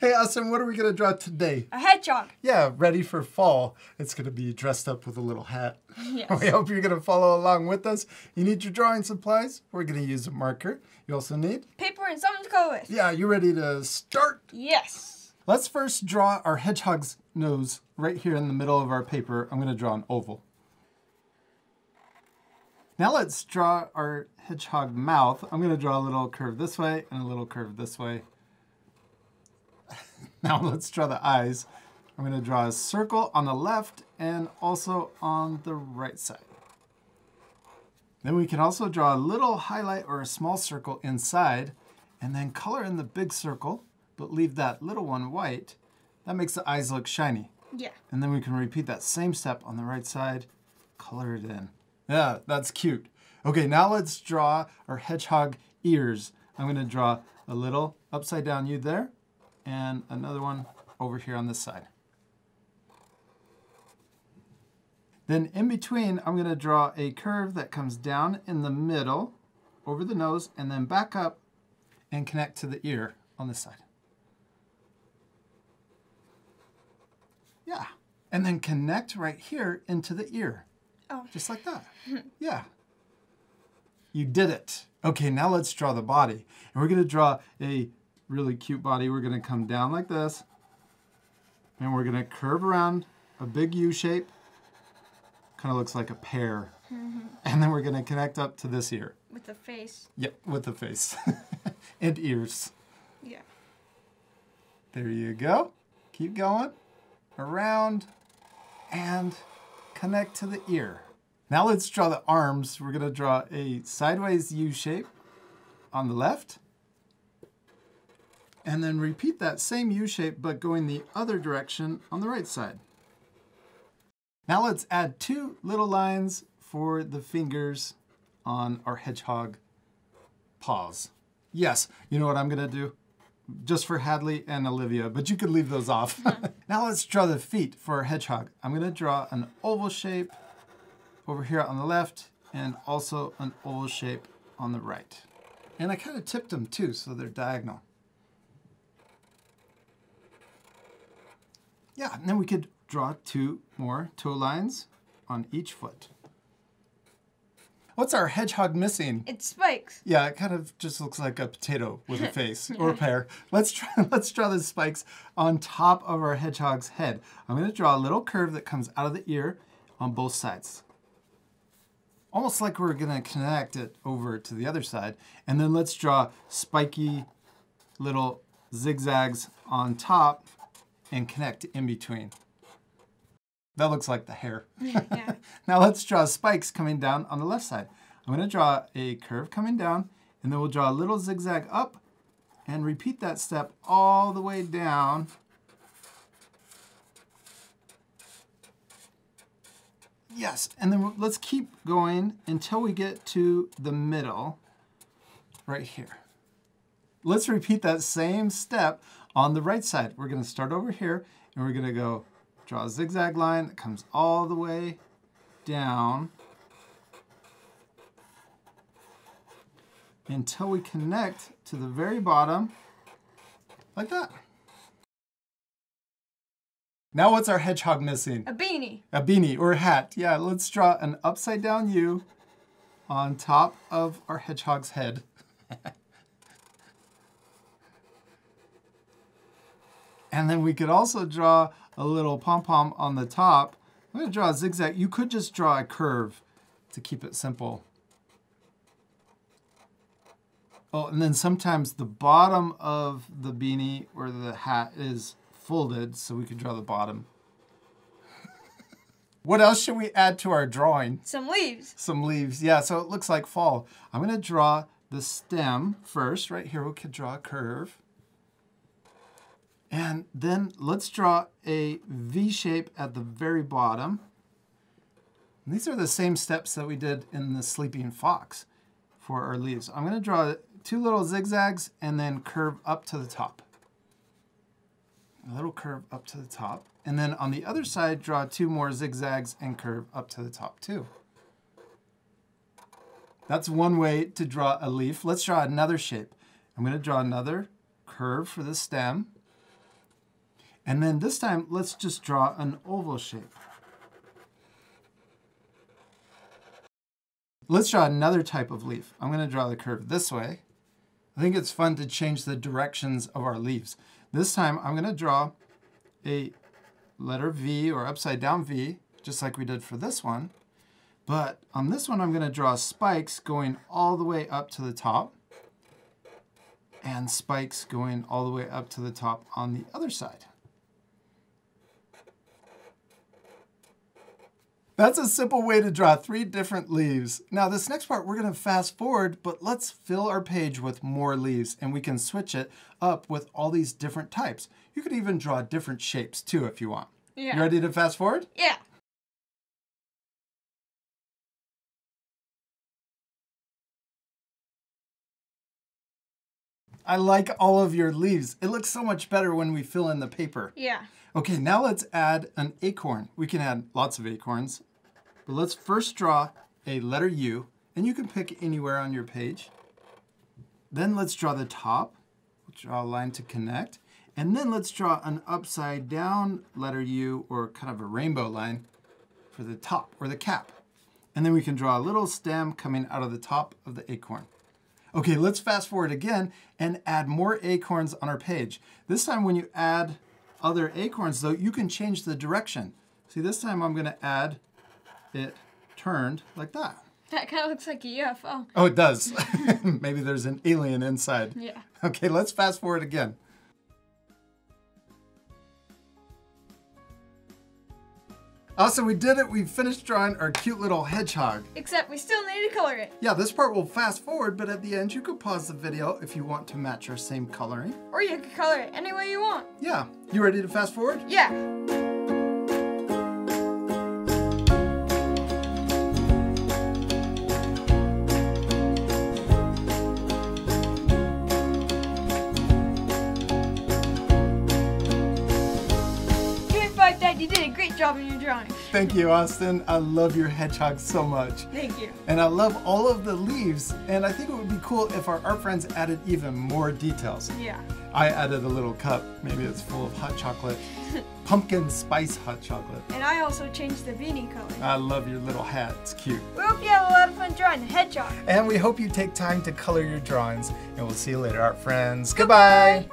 Hey, Austin, what are we going to draw today? A hedgehog. Yeah, ready for fall. It's going to be dressed up with a little hat. Yes. We hope you're going to follow along with us. You need your drawing supplies. We're going to use a marker. You also need, Paper and something to color with. yeah, you ready to start? Yes. Let's first draw our hedgehog's nose right here in the middle of our paper. I'm going to draw an oval. Now let's draw our hedgehog mouth. I'm going to draw a little curve this way and a little curve this way. now let's draw the eyes. I'm going to draw a circle on the left and also on the right side. Then we can also draw a little highlight or a small circle inside and then color in the big circle, but leave that little one white. That makes the eyes look shiny. Yeah. And then we can repeat that same step on the right side, color it in. Yeah, that's cute. Okay, now let's draw our hedgehog ears. I'm gonna draw a little upside down U there, and another one over here on this side. Then in between, I'm gonna draw a curve that comes down in the middle, over the nose, and then back up and connect to the ear on this side. Yeah. And then connect right here into the ear. Oh. Just like that. yeah. You did it. Okay, now let's draw the body. And we're going to draw a really cute body. We're going to come down like this. And we're going to curve around a big U shape. Kind of looks like a pear. Mm-hmm. And then we're going to connect up to this ear. With the face. Yep, with the face and ears. Yeah. There you go. Keep going. Around and connect to the ear. Now let's draw the arms. We're going to draw a sideways U shape on the left. And then repeat that same U shape but going the other direction on the right side. Now let's add two little lines for the fingers on our hedgehog paws. Yes, you know what I'm going to do? just for Hadley and Olivia, but you could leave those off. now let's draw the feet for our hedgehog. I'm gonna draw an oval shape over here on the left and also an oval shape on the right. And I kind of tipped them too, so they're diagonal. Yeah, and then we could draw two more toe lines on each foot. What's our hedgehog missing? It's spikes. Yeah, it kind of just looks like a potato with a face or a pear. Let's try let's draw the spikes on top of our hedgehog's head. I'm going to draw a little curve that comes out of the ear on both sides. Almost like we're going to connect it over to the other side. And then let's draw spiky little zigzags on top and connect in between. That looks like the hair. Yeah. Now let's draw spikes coming down on the left side. I'm going to draw a curve coming down, and then we'll draw a little zigzag up, and repeat that step all the way down. Yes, and then let's keep going until we get to the middle, right here. Let's repeat that same step on the right side. We're going to start over here, and we're going to go draw a zigzag line that comes all the way down until we connect to the very bottom like that. Now what's our hedgehog missing? A beanie. A beanie or a hat. Yeah, let's draw an upside down U on top of our hedgehog's head. and then we could also draw a little pom-pom on the top. I'm gonna draw a zigzag. You could just draw a curve to keep it simple. Oh, and then sometimes the bottom of the beanie or the hat is folded, so we could draw the bottom. what else should we add to our drawing? Some leaves. Some leaves, yeah, so it looks like fall. I'm gonna draw the stem first. Right here, we could draw a curve. And then let's draw a V shape at the very bottom. And these are the same steps that we did in the sleeping fox for our leaves. I'm gonna draw two little zigzags and then curve up to the top. A little curve up to the top. And then on the other side, draw two more zigzags and curve up to the top too. That's one way to draw a leaf. Let's draw another shape. I'm gonna draw another curve for the stem. And then this time, let's just draw an oval shape. Let's draw another type of leaf. I'm going to draw the curve this way. I think it's fun to change the directions of our leaves. This time, I'm going to draw a letter V or upside down V, just like we did for this one. But on this one, I'm going to draw spikes going all the way up to the top and spikes going all the way up to the top on the other side. That's a simple way to draw three different leaves. Now this next part we're gonna fast forward, but let's fill our page with more leaves and we can switch it up with all these different types. You could even draw different shapes too if you want. Yeah. You ready to fast forward? Yeah. I like all of your leaves. It looks so much better when we fill in the paper. Yeah. Okay, now let's add an acorn. We can add lots of acorns, but let's first draw a letter U, and you can pick anywhere on your page. Then let's draw the top. We'll draw a line to connect. And then let's draw an upside down letter U, or kind of a rainbow line for the top, or the cap. And then we can draw a little stem coming out of the top of the acorn. Okay, let's fast forward again and add more acorns on our page. This time when you add other acorns though, you can change the direction. See, this time I'm gonna add it turned like that. That kind of looks like a UFO. Oh, it does. Maybe there's an alien inside. Yeah. Okay, let's fast forward again. Oh, awesome, we did it. We finished drawing our cute little hedgehog. Except we still need to color it. Yeah, this part will fast forward, but at the end you could pause the video if you want to match our same coloring. Or you could color it any way you want. Yeah, you ready to fast forward? Yeah. Five, Dad. You did a great job in your drawing. Thank you, Austin. I love your hedgehog so much. Thank you. And I love all of the leaves, and I think it would be cool if our art friends added even more details. Yeah. I added a little cup. Maybe it's full of hot chocolate. Pumpkin spice hot chocolate. And I also changed the beanie color. I love your little hat. It's cute. We hope you have a lot of fun drawing the hedgehog. And we hope you take time to color your drawings. And we'll see you later, art friends. Goodbye.